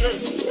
Good.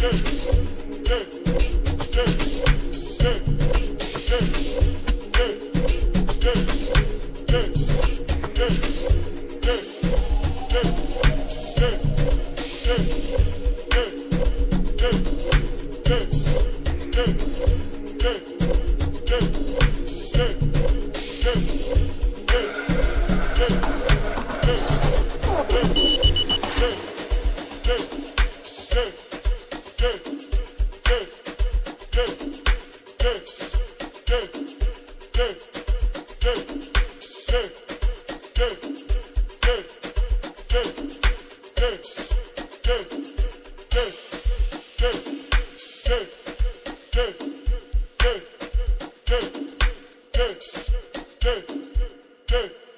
Hey! Two.